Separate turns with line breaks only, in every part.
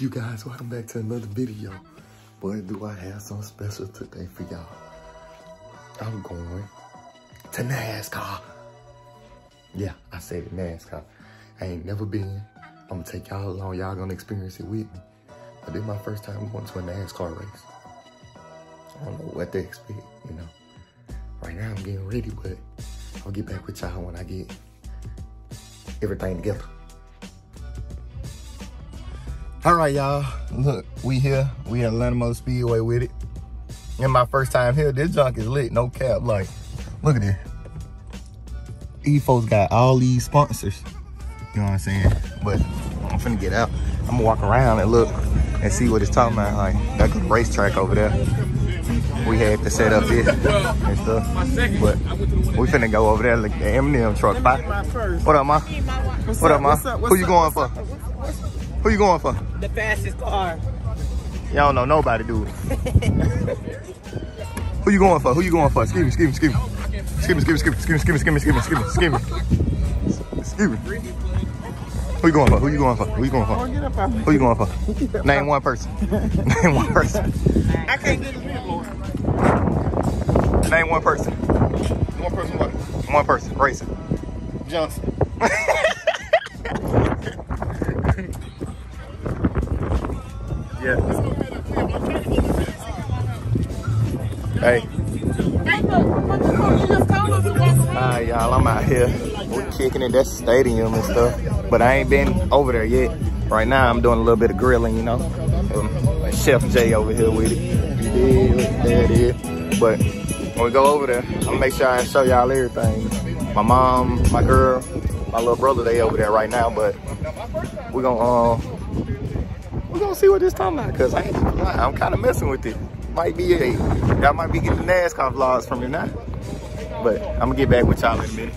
you guys? Welcome back to another video. Boy, do I have something special today for y'all. I'm going to NASCAR. Yeah, I said it, NASCAR. I ain't never been. I'm gonna take y'all along. Y'all gonna experience it with me. But this my first time going to a NASCAR race. I don't know what to expect, you know. Right now I'm getting ready, but I'll get back with y'all when I get everything together. All right, y'all. Look, we here. We at Atlanta Motor Speedway with it. And my first time here, this junk is lit. No cap. Like, look at this. These folks got all these sponsors. You know what I'm saying? But I'm finna get out. I'm gonna walk around and look and see what it's talking about. Like, that good racetrack over there. We had to set up this and stuff. But we finna go over there, look at the M&M truck. Bye. What up, ma? What up, ma? Who you going for? Who you going for?
The fastest car.
Y'all don't know nobody, do it. Who you going for? Who you going for? Excuse me, excuse me, excuse me. Excuse me, excuse me, excuse me, excuse me, excuse me, excuse me, excuse me, excuse me. Who you going for? Who you going for? Who you going for? Who you going for? Name one person. Name one person.
I can't get a.
Name one person. One person what? One person. Racing.
Johnson.
Y'all, I'm out here. We're kicking it. That's stadium and stuff. But I ain't been over there yet. Right now I'm doing a little bit of grilling, you know. Um, Chef Jay over here with it. Yeah, there it is. But when we go over there, I'm gonna make sure I show y'all everything. My mom, my girl, my little brother, they over there right now, but we're gonna uh, we're gonna see what this talking about because I ain't, I'm kind of messing with it. Might be a y'all might be getting NASCAR vlogs from me now, but I'm gonna get back with y'all in a minute.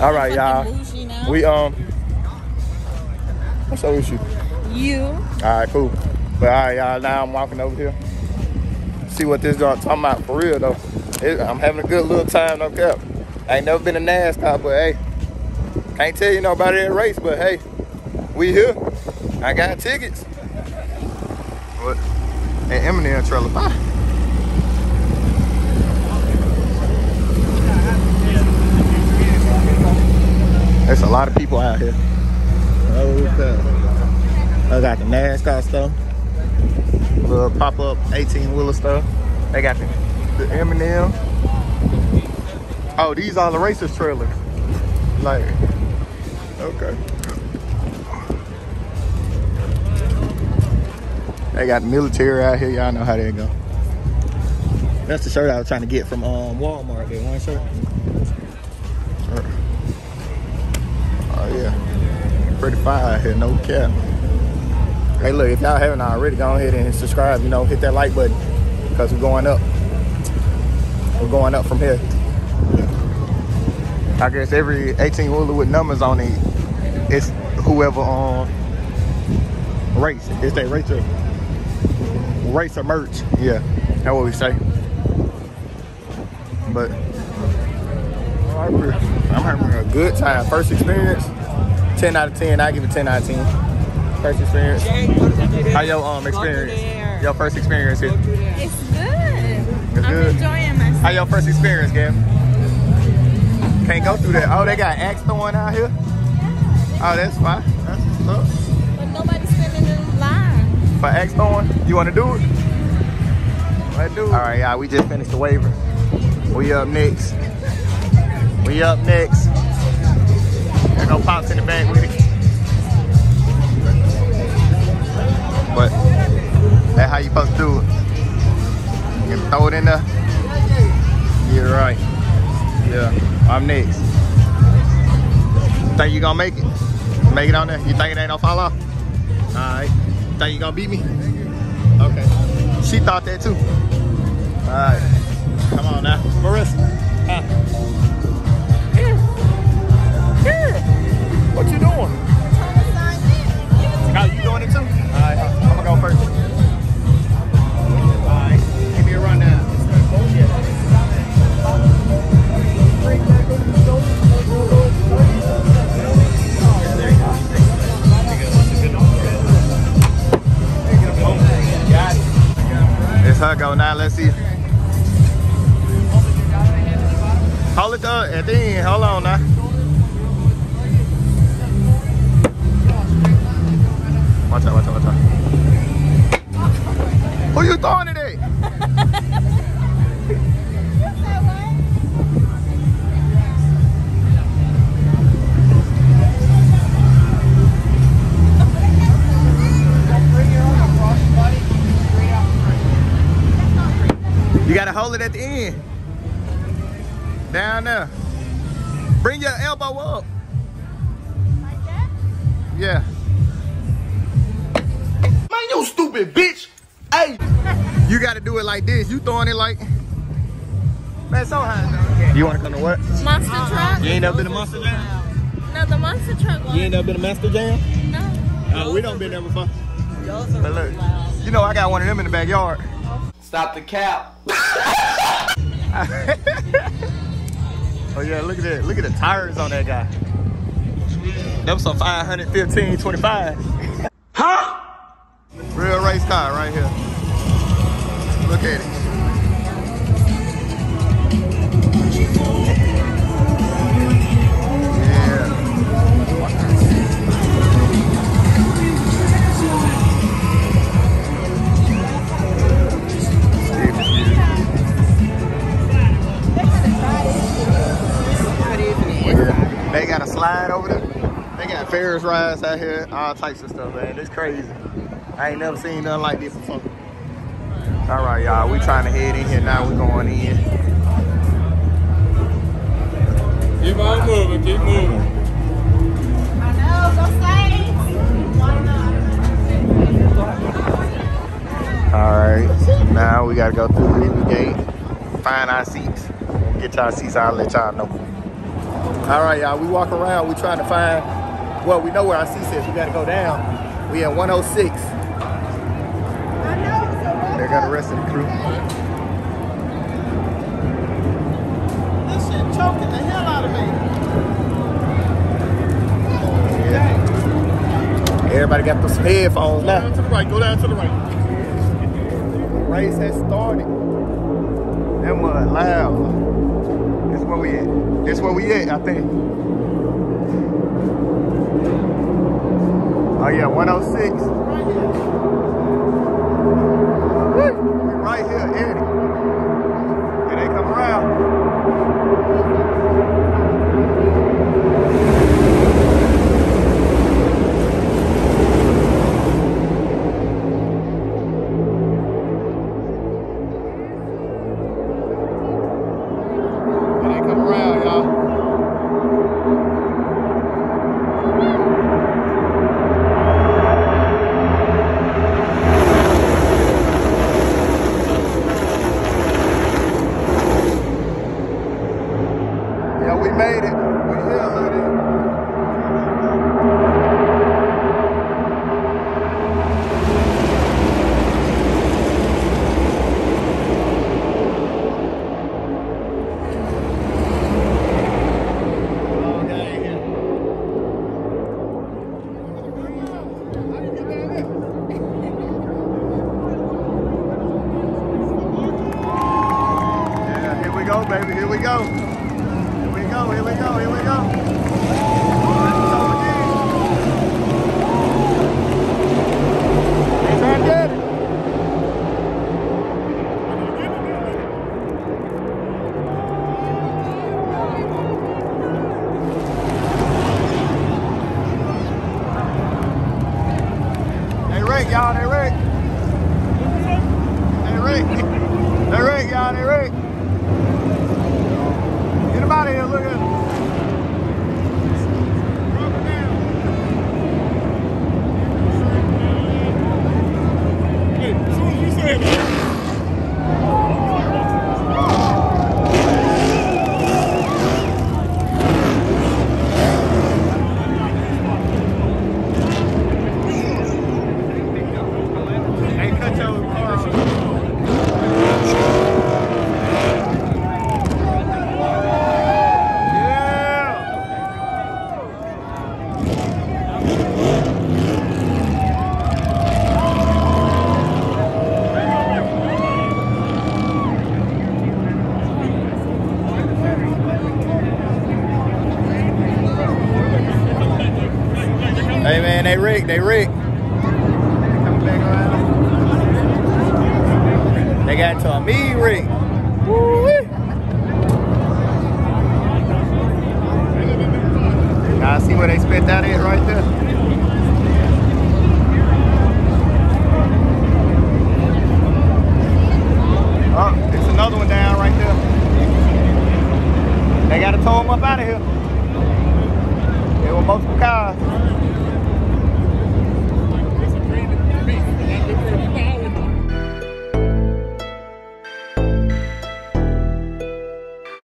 All right, y'all. We um, what's up with you?
You.
All right, cool. But all right, y'all. Now I'm walking over here. See what this dog talking about for real though. It, I'm having a good little time, no cap. I ain't never been a NASCAR, but hey, can't tell you nobody that race, but hey, we here. I got tickets. What? And M&M trailer. Bye. Lot of people out here. Okay. I got the NASCAR stuff. Little pop-up 18-wheeler stuff. They got the, the M&M. Oh, these are the racers trailers. Like, okay. They got the military out here. Y'all know how they go. That's the shirt I was trying to get from um, Walmart. That one. Shirt. Oh yeah, pretty fire out here. No cap. Hey, look, if y'all haven't already, go ahead and subscribe. You know, hit that like button because we're going up. We're going up from here. I guess every 18 wheeler with numbers on it, it's whoever on um, race. It's that racer, racer merch. Yeah, that's what we say. But I'm having a good time. First experience, 10 out of 10. I give it 10 out of 10. First experience. How your um experience? Your first experience here?
It's good.
It's
I'm
good.
enjoying myself.
How your first experience, Gab? Can't go through that. Oh, they got axe throwing out here? Oh, that's fine. That's what's up.
But nobody's standing in line.
For axe throwing, you want to do it? Let's do it. All right, y'all, we just finished the waiver. We up next. We up next. There go Pops in the back with it. But that's how you supposed to do it. You can throw it in there. Yeah, right. Yeah, I'm next. Think you gonna make it? Make it on there? You think it ain't gonna fall off? Alright. Think you gonna beat me? Okay. She thought that too. Alright. Come on now. Marissa. What you doing? How you doing it too? Alright, I'm gonna go first. Alright, give me a rundown. It's her go now, let's see. Hold it up and then, hold on now. Watch out, watch out, watch out. Who you throwing it at? You gotta hold it at the end. Down there. Bring your elbow up.
Like Yeah. Stupid bitch. Hey.
You gotta do it like this. You throwing it like. Man, so high. You wanna come to what?
Monster truck?
You ain't never been to Monster Jam?
No, the monster truck one.
You ain't never been to Monster Jam?
No.
Oh, we don't been there before. But look, you know I got one of them in the backyard.
Stop the cap.
oh yeah, look at that. Look at the tires on that guy. That was some 515, 25. Race car right here. Look at it. They got a slide over there. They got Ferris rides out here, all types of stuff, man. It's crazy. I ain't never seen nothing like this before. All right, y'all. We trying to head in here now. We going in.
Keep on moving, keep moving.
All right. Now we gotta go through the gate, find our seats, get y'all seats. I'll let y'all know. All right, y'all. We walk around. We trying to find. Well, we know where our seats is. We gotta go down. We at 106. They got the rest of the crew.
This shit choking the hell out of me.
Yeah. Everybody got those headphones now.
Down to the right, go down to the right.
race has started. That mud loud. This where we at. This where we at, I think. Oh yeah, 106. Right here, baby. Here we go. Here we go. Here we go. Here we go. They wrecked. They around. They got to a me. Woo-wee. Now see where they spit that at right there.